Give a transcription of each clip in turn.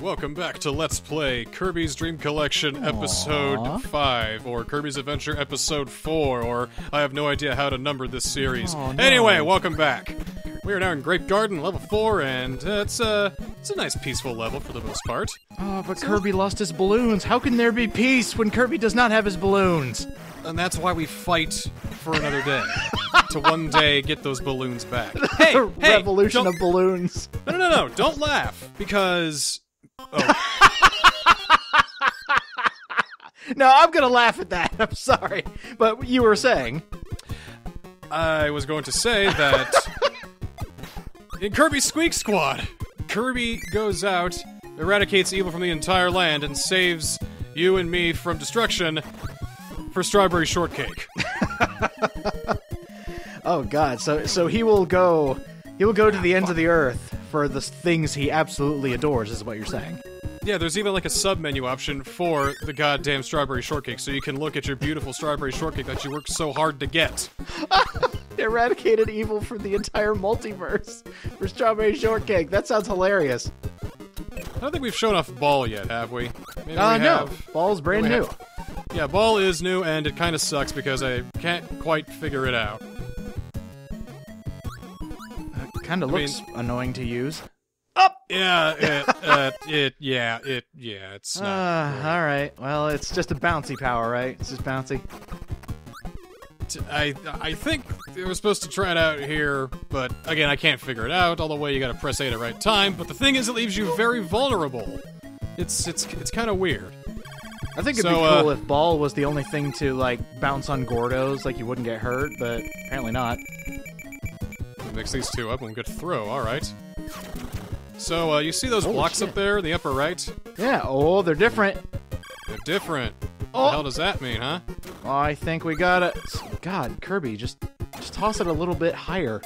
Welcome back to Let's Play Kirby's Dream Collection Episode 5, or Kirby's Adventure Episode 4, or I have no idea how to number this series. Oh, no. Anyway, welcome back. We are now in Grape Garden, level 4, and uh, it's, uh, it's a nice peaceful level for the most part. Oh, but Kirby lost his balloons. How can there be peace when Kirby does not have his balloons? And that's why we fight for another day. to one day get those balloons back. Hey, The hey, revolution of balloons. No, no, no, no, don't laugh, because... Oh, No, I'm gonna laugh at that. I'm sorry, but you were saying. I was going to say that in Kirby Squeak Squad, Kirby goes out, eradicates evil from the entire land, and saves you and me from destruction for strawberry shortcake. Oh God, so so he will go. He will go to the ends of the earth for the things he absolutely adores. Is what you're saying? Yeah, there's even like a sub menu option for the goddamn strawberry shortcake, so you can look at your beautiful strawberry shortcake that you worked so hard to get. Eradicated evil for the entire multiverse for strawberry shortcake. That sounds hilarious. I don't think we've shown off Ball yet, have we? Maybe Uh, we no, have. ball's brand new. have- Yeah, Ball is new, and it kind of sucks because I can't quite figure it out. Kind of looks annoying to use. Up. Yeah, it, uh, it, yeah, it, yeah, it's Uh, not. great. all right. Well, it's just a bouncy power, right? It's just bouncy. I, I think they were supposed to try it out here, but again, I can't figure it out. All the way you gotta press A at the right time. But the thing is, it leaves you very vulnerable. It's, it's, it's kind of weird. I think it'd So, be uh, cool if ball was the only thing to like bounce on Gordos, like you wouldn't get hurt, but apparently not. Mix these two up and get throw. All right. So uh, you see those Holy blocks shit. up there in the upper right? Yeah. Oh, they're different. They're different. Oh. What the hell does that mean, huh? I think we got it. God, Kirby, just just toss it a little bit higher.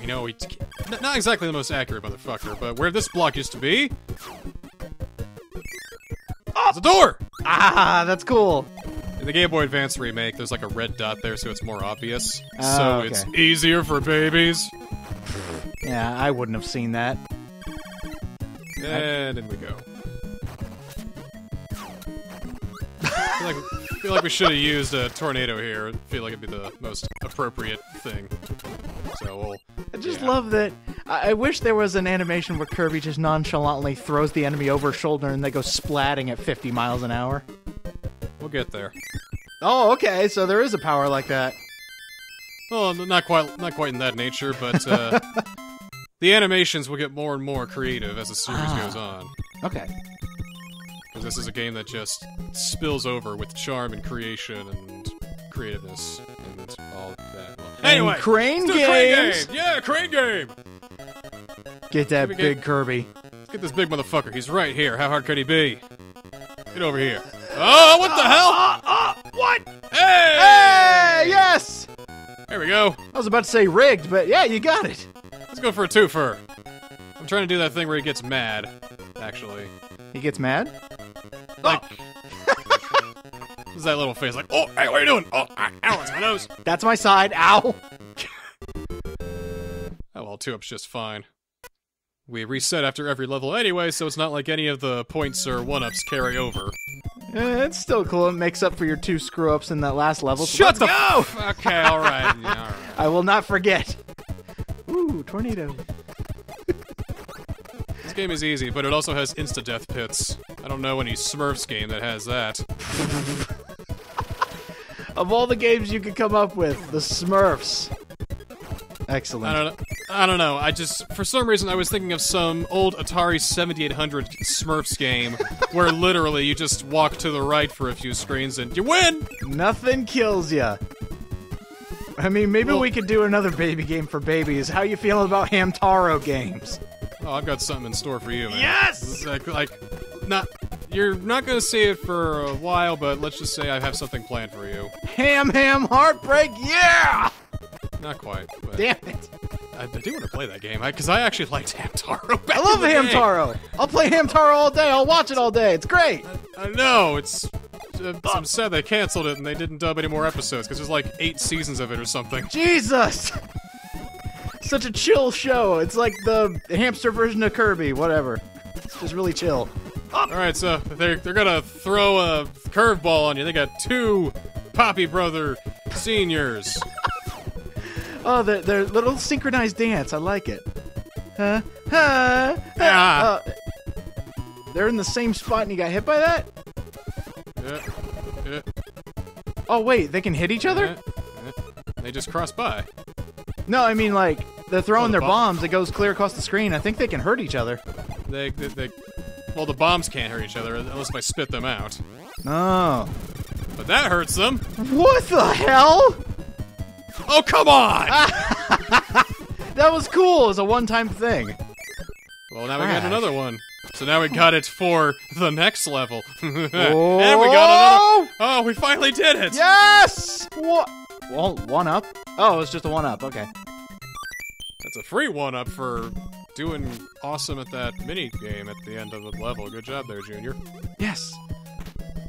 I know, it's n- not exactly the most accurate motherfucker, but where this block used to be. There's a door! Ah, that's cool. In the Game Boy Advance remake, there's like a red dot there, so it's more obvious. Ah, so okay. it's easier for babies. Yeah, I wouldn't have seen that. And in we go. I feel like, I feel like we should have used a tornado here. I feel like it'd be the most appropriate thing. So we'll. I just yeah. love that. I, I wish there was an animation where Kirby just nonchalantly throws the enemy over his shoulder and they go splatting at 50 miles an hour. We'll get there. Oh, okay. So there is a power like that. Well, not quite, not quite in that nature, but uh, the animations will get more and more creative as the series Ah. goes on. Okay. Because this is a game that just spills over with charm and creation and creativeness and all that. Well, And anyway, crane a crane games. game. Yeah, crane game. Get that me get- big Kirby. Let's get this big motherfucker. He's right here. How hard could he be? Get over here. Oh, what the hell? Ah, what? Hey! Hey, yes! There we go. I was about to say rigged, but yeah, you got it. Let's go for a twofer. I'm trying to do that thing where he gets mad. Actually, He gets mad? like. What's that little face? Like, oh, hey, what are you doing? Oh, ow, it's my nose. That's my side. Ow. Oh well, two up's just fine. We reset after every level anyway, so it's not like any of the points or one ups carry over. Eh, it's still cool. It makes up for your two screw ups in that last level. So Shut the go! Okay, all right. Yeah, all right. I will not forget. Ooh, tornado. This game is easy, but it also has insta death pits. I don't know any Smurfs game that has that. Of all the games you could come up with, the Smurfs. Excellent. I don't know. I don't know. I just for some reason I was thinking of some old Atari 7800 Smurfs game where literally you just walk to the right for a few screens and you win. Nothing kills ya. I mean, maybe Well- we could do another baby game for babies. How you feeling about Hamtaro games? Oh, I've got something in store for you, man. Yes! Like, uh, like, not. You're not gonna see it for a while, but let's just say I have something planned for you. Ham Ham Heartbreak, yeah! Not quite. But Damn it. I, I do want to play that game because I, actually liked Hamtaro. Back I love the day. Hamtaro. I'll play Hamtaro all day. I'll watch it all day. It's great. I know it's. uh, I'm sad they canceled it and they didn't dub any more episodes because there's like eight seasons of it or something. Jesus! Such a chill show. It's like the hamster version of Kirby, whatever. It's just really chill. All right, so they're they're gonna throw a curveball on you. They got two Poppy Brother seniors. Oh, their, their little synchronized dance. I like it. Huh? Huh? Ah. Uh, they're in the same spot and you got hit by that? Yeah, yeah, Oh, wait, they can hit each other? They just cross by. No, I mean, like, they're throwing Oh, the their bomb- bombs. It goes clear across the screen. I think they can hurt each other. They, they, they well, the bombs can't hurt each other unless I spit them out. Oh. But that hurts them. What the hell? Oh, come on! That was cool. It was a one time thing. Well, now we got Crash. another one. So now we got it for the next level. and we got another. Oh, we finally did it! Yes! What? Well, one up? Oh, it's just a one up. Okay. That's a free one up for doing awesome at that mini game at the end of the level. Good job there, Junior. Yes.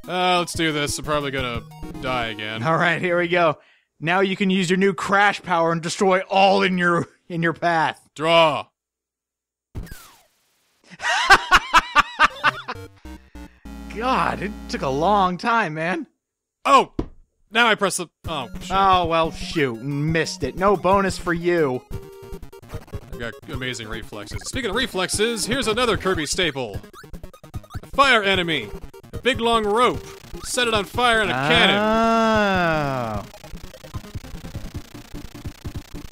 Uh, let's do this. I'm probably gonna die again. All right, here we go. Now you can use your new crash power and destroy all in your in your path. Draw. God, it took a long time, man. Oh! Now I press the. Oh, shit. Oh well, shoot, missed it. No bonus for you. I got amazing reflexes. Speaking of reflexes, here's another Kirby staple. A fire enemy. A big long rope. Set it on fire in a cannon. Oh.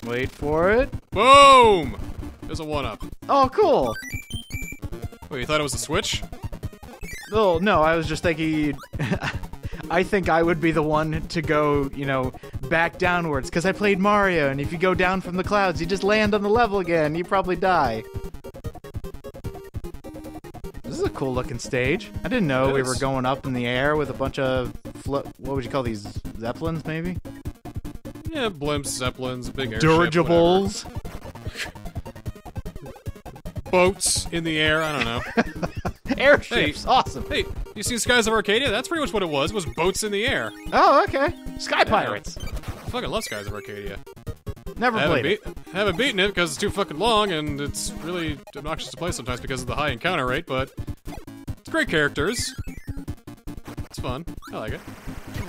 Wait for it. Boom! There's a one up. Oh, cool. Wait, you thought it was a switch? Oh no, I was just thinking. I think I would be the one to go, you know, back downwards because I played Mario, and if you go down from the clouds, you just land on the level again. You probably die. This is a cool looking stage. I didn't know It we is. were going up in the air with a bunch of what would you call these zeppelins, maybe Yeah, blimps, zeppelins, big airship, whatever. dirigibles. boats in the air. I don't know. Airships, awesome. hey, you seen Skies of Arcadia? That's pretty much what it was. It was boats in the air. Oh, okay. Sky Pirates. I fucking love Skies of Arcadia. Never haven't, played it. beat, haven't beaten it because it's too fucking long and it's really obnoxious to play sometimes because of the high encounter rate, but it's great characters. It's fun. I like it.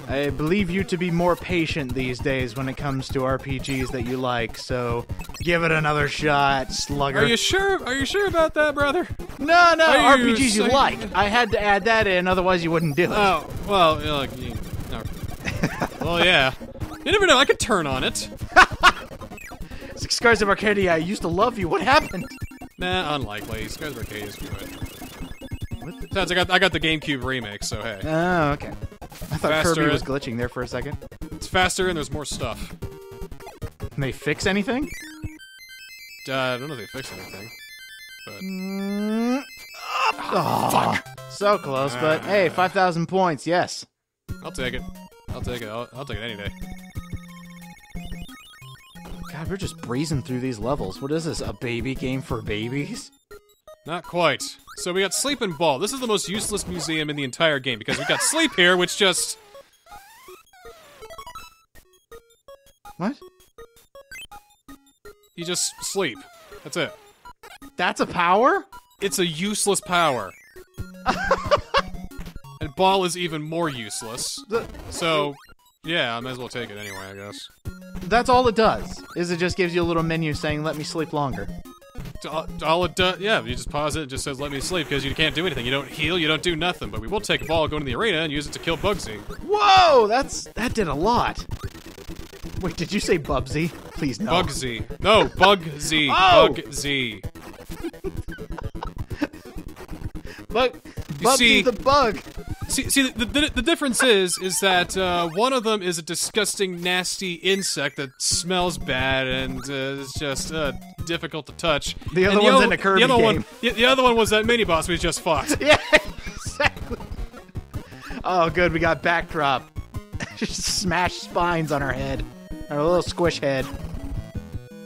I believe you to be more patient these days when it comes to RPGs that you like, so give it another shot, slugger. Are you sure? Are you sure about that, brother? no, no, Are you RPGs you saying- like. I had to add that in, otherwise you wouldn't do it. Oh, well, you know, like, you, no. well, yeah. You never know. I could turn on it. Six Scars of Arcadia, I used to love you. What happened? Nah, unlikely. Skies of Arcadia is good. I got I got the GameCube remake, so hey, Oh, okay. I thought Faster. Kirby was glitching there for a second. it's faster and there's more stuff. Can they fix anything? Uh, I don't know if they fixed anything, but Mm. Oh, fuck. So close, but hey, 5,000 points, yes. I'll take it. I'll take it. I'll, I'll take it any day. God, we're just breezing through these levels. What is this, a baby game for babies? Not quite. So we got Sleep and Ball. This is the most useless museum in the entire game because we got Sleep here, which just What? you just sleep. That's it. That's a power? It's a useless power. and Ball is even more useless. The- So, yeah, I might as well take it anyway, I guess. That's all it does. Is it just gives you a little menu saying "Let me sleep longer." All, all it does, yeah, you just pause it. It just says "Let me sleep" because you can't do anything. You don't heal. You don't do nothing. But we will take a ball, go into the arena, and use it to kill Bugsy. Whoa, that's that did a lot. Wait, did you say Bubsy? Please no. Bugsy. No, Bugsy. Oh! Bugsy. Bug. You see- the bug. See, see, the, the, the difference is, is that uh, one of them is a disgusting, nasty insect that smells bad and uh, is just uh, difficult to touch. The other And one's o- in a Kirby the other One, game. the, the other one was that mini boss we just fought. Yeah, exactly. Oh, good. We got backdrop. Just smash spines on our head. Our little squish head.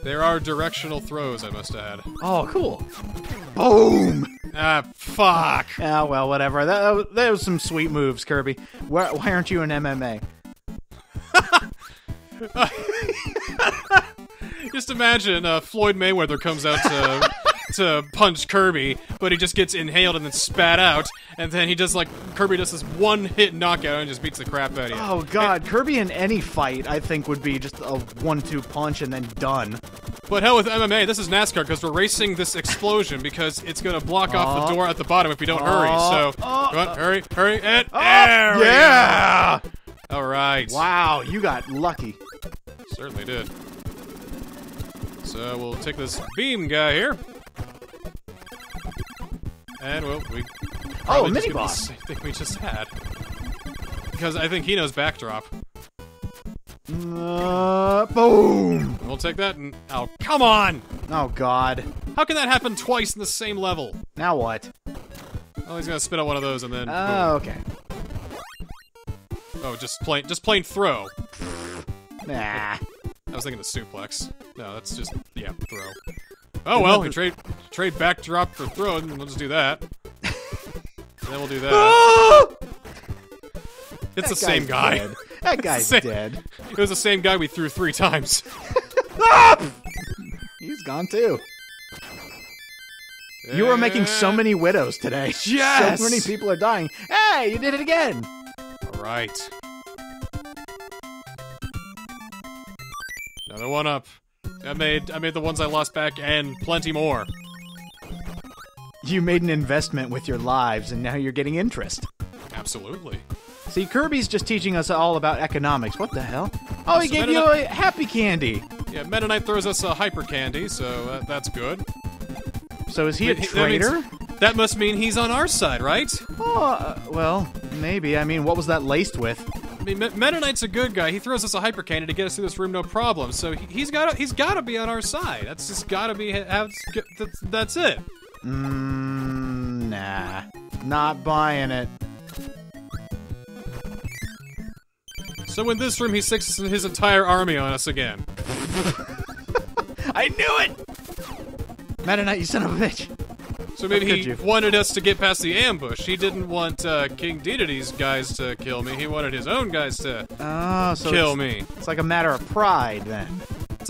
There are directional throws, I must add. Oh, cool. Boom. Ah, fuck. Ah, well, whatever. That, that, was, some sweet moves, Kirby. Why, why aren't you in MMA? Just imagine uh, Floyd Mayweather comes out to to punch Kirby, but he just gets inhaled and then spat out, and then he does like Kirby does this one hit knockout and just beats the crap out of you. Oh god, Kirby in any fight, I think would be just a one-two punch and then done. But hell with MMA, this is NASCAR because we're racing this explosion because it's gonna block off the Oh. door at the bottom if we don't hurry. Oh. So uh, come on, uh, hurry, hurry, and we yeah! All right. Wow, you got lucky. Certainly did. So we'll take this beam guy here. And well, we Oh, mini-boss! same thing we just had. Because I think he knows backdrop. Uh, boom! We'll take that and oh come on! Oh god. How can that happen twice in the same level? Now what? Oh, he's gonna spit out one of those and then Oh, okay. oh, just plain just plain throw. Nah. I was thinking of suplex. No, that's just yeah throw. Oh well, we trade trade backdrop for throw, and we'll just do that. and then we'll do that. It's the same guy. dead. That guy's dead. It was the same guy we threw three times. Ah! He's gone too. You are making so many widows today. Yes! So many people are dying. Hey, you did it again. All right. Another one up. I made I made the ones I lost back and plenty more. You made an investment with your lives, and now you're getting interest. Absolutely. See, Kirby's just teaching us all about economics. What the hell? Oh, he So gave then you a happy candy. Yeah, Meta Knight throws us a hyper candy, so uh, that's good. So is he a That means- traitor? That must mean he's on our side, right? Oh, uh, well, maybe. I mean, what was that laced with? I mean, Me- Meta Knight's a good guy. He throws us a hyper candy to get us through this room, no problem. So he, he's got he's got to be on our side. That's just got to be that's, that's it. Mmm, nah. Not buying it. So in this room, he sticks his entire army on us again. I knew it! Meta Knight, you son of a bitch. So maybe he you? wanted us to get past the ambush. He didn't want uh, King Dedede's guys to kill me. He wanted his own guys to Oh, so kill it's, me. it's like a matter of pride, then.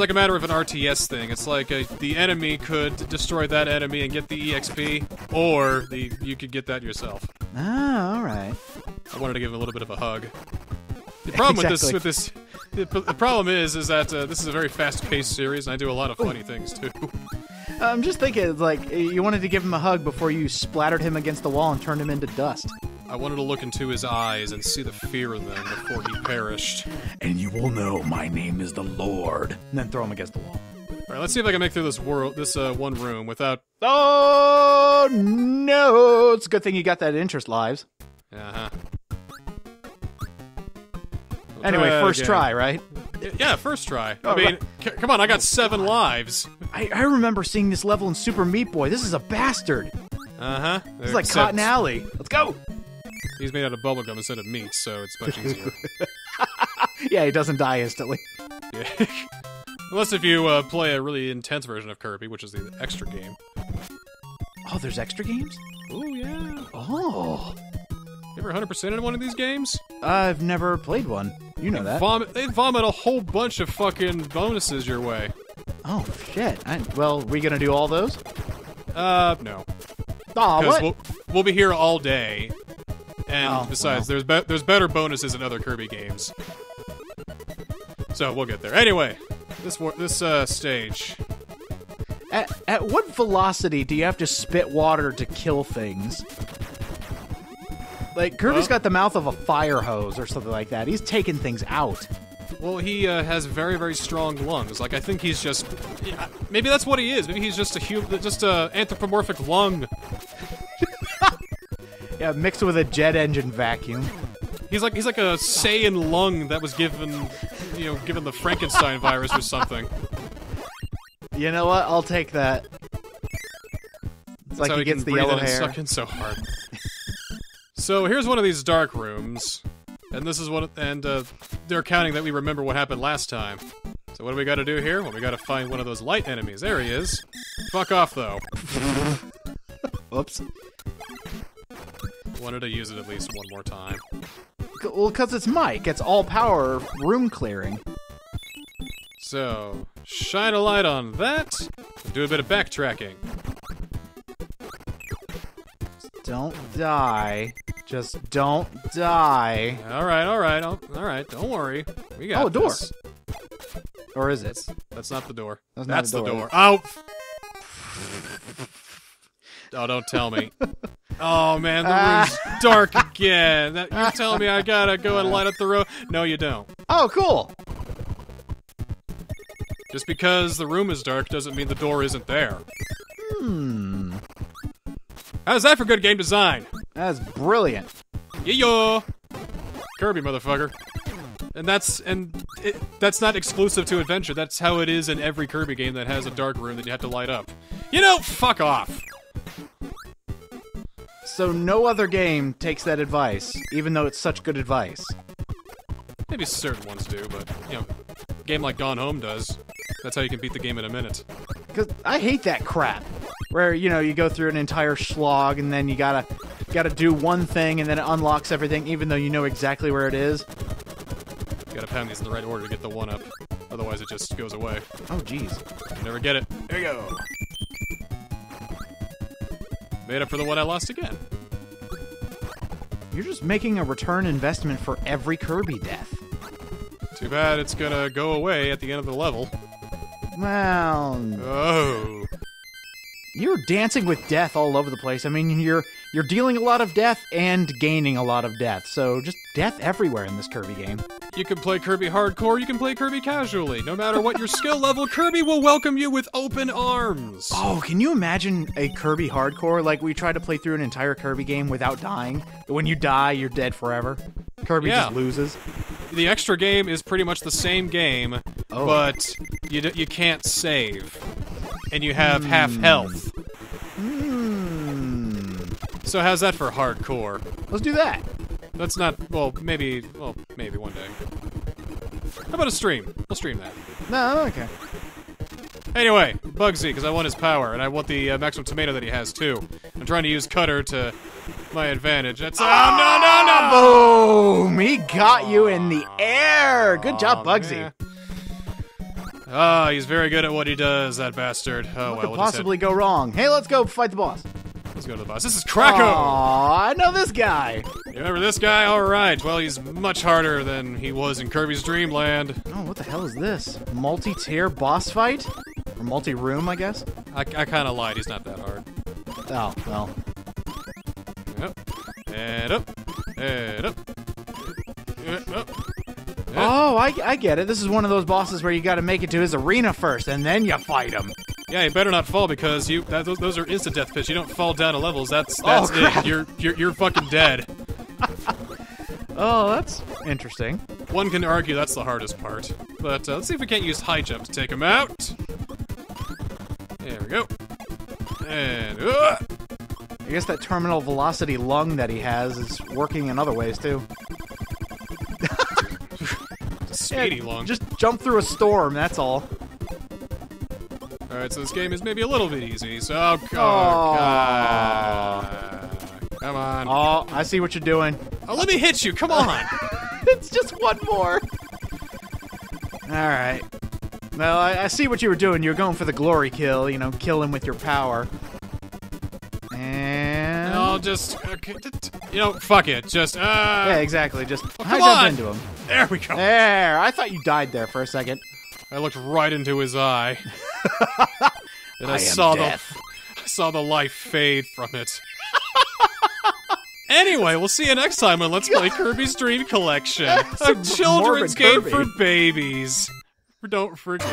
It's like a matter of an RTS thing. It's like uh the enemy could destroy that enemy and get the EXP, or the you could get that yourself. Ah, alright. I wanted to give him a little bit of a hug. The problem Exactly. with this, with this, the, the problem is, is that uh, this is a very fast-paced series, and I do a lot of funny things too. I'm just thinking, like, you wanted to give him a hug before you splattered him against the wall and turned him into dust. I wanted to look into his eyes and see the fear in them before he perished. And you will know my name is the Lord. And then throw him against the wall. All right, let's see if I can make through this world, this uh, one room without. Oh, no! It's a good thing you got that interest, Lives. Uh huh. Anyway, first try, right? Yeah, first try. Oh, I mean, right. c- come on, I got seven lives. I, I remember seeing this level in Super Meat Boy. This is a bastard. Uh huh. This is like Cotton Alley. Let's go! He's made out of bubblegum instead of meat, so it's much easier. Yeah, he doesn't die instantly. yeah. Unless if you uh, play a really intense version of Kirby, which is the extra game. Oh, there's extra games? Oh yeah. Oh. You ever 100% in one of these games? I've never played one. You know that. Vomit. They vomit a whole bunch of fucking bonuses your way. Oh, shit. I, well, we gonna do all those? Uh, no. Aw, what? we'll, we'll be here all day. And Oh, besides, there's be- there's better bonuses in other Kirby games. So we'll get there. Anyway, this war- this uh, stage. At, at what velocity do you have to spit water to kill things? Like, Kirby's Well- got the mouth of a fire hose or something like that. He's taking things out. Well, he uh, has very very strong lungs. Like I think he's just maybe that's what he is. Maybe he's just a human, just a anthropomorphic lung. Yeah, mixed with a jet engine vacuum. He's like he's like a Saiyan lung that was given, you know, given the Frankenstein virus or something. You know what? I'll take that. It's That's like how he gets the yellow hair. suck in so hard. so here's one of these dark rooms, and this is what, and uh, they're counting that we remember what happened last time. So what do we got to do here? Well, we got to find one of those light enemies. There he is. Fuck off though. Oops. Wanted to use it at least one more time. Well, because it's Mike. It's all power room clearing. So shine a light on that. Do a bit of backtracking. Don't die. Just don't die. All right, all right, all all right. Don't worry. We got Oh, a door. this. Or is it? That's that's not the door. That's That's the the door. door. Oh. Oh, don't tell me. Oh man, the room's dark again. That, you're telling me I gotta go and light up the room? No, you don't. Oh, cool. Just because the room is dark doesn't mean the door isn't there. Hmm. How's that for good game design? That's brilliant. Yeah, Kirby, motherfucker. And that's and it, that's not exclusive to Adventure. That's how it is in every Kirby game that has a dark room that you have to light up. You know, fuck off. So no other game takes that advice, even though it's such good advice. Maybe certain ones do, but you know, a game like Gone Home does. That's how you can beat the game in a minute. Cause I hate that crap. Where you know you go through an entire slog and then you gotta gotta do one thing and then it unlocks everything, even though you know exactly where it is. You gotta pound these in the right order to get the one up. Otherwise, it just goes away. Oh jeez. You never get it. There you go. Made up for the one I lost again. You're just making a return investment for every Kirby death. Too bad it's gonna go away at the end of the level. Well, Oh. You're dancing with death all over the place. I mean, you're you're dealing a lot of death and gaining a lot of death. So just death everywhere in this Kirby game. You can play Kirby hardcore, you can play Kirby casually. No matter what your skill level, Kirby will welcome you with open arms. Oh, can you imagine a Kirby hardcore? Like we try to play through an entire Kirby game without dying. When you die, you're dead forever. Kirby Yeah. just loses. The extra game is pretty much the same game, Oh. but you d- you can't save, and you have half health. Hmm. So how's that for hardcore? Let's do that. That's not well, maybe well, maybe one day. How about a stream? We'll stream that. No, okay. Anyway, Bugsy, because I want his power, and I want the uh, maximum tomato that he has too. I'm trying to use Cutter to my advantage. That's oh no no no! Boom! He got you in the air. Good job, Bugsy. man. Ah, he's very good at what he does, that bastard. Oh What well, could possibly go wrong? Hey, let's go fight the boss. let's go to the boss. This is Kracko. Aw, I know this guy. You remember this guy? All right. Well, he's much harder than he was in Kirby's Dream Land. Oh, what the hell is this? Multi-tier boss fight? Or multi-room, I guess? I, I kind of lied. He's not that hard. Oh, well. Up and up and up. Uh, up. Oh, I, I get it. This is one of those bosses where you got to make it to his arena first, and then you fight him. Yeah, you better not fall because you that, those, are instant death pits. You don't fall down to levels. That's that's Oh, it. You're you're you're fucking dead. Oh, that's interesting. One can argue that's the hardest part. But uh, let's see if we can't use high jump to take him out. There we go. And uh, I guess that terminal velocity lung that he has is working in other ways, too. Speedy Yeah, long. Just jump through a storm, that's all. All right, so this game is maybe a little bit easy. So oh, God. come on. Oh, I see what you're doing. Oh, let me hit you. Come on. it's just one more. Alright. Well, I, I see what you were doing. You were going for the glory kill, you know, kill him with your power. And. I'll just okay, t- you know, fuck it. Just uh. Yeah, exactly. Just high come jump on. into him. There we go. There. I thought you died there for a second. I looked right into his eye. and I, I saw death. the I saw the life fade from it. anyway, we'll see you next time on Let's Play Kirby's Dream Collection, a children's game Kirby. for babies. Don't forget.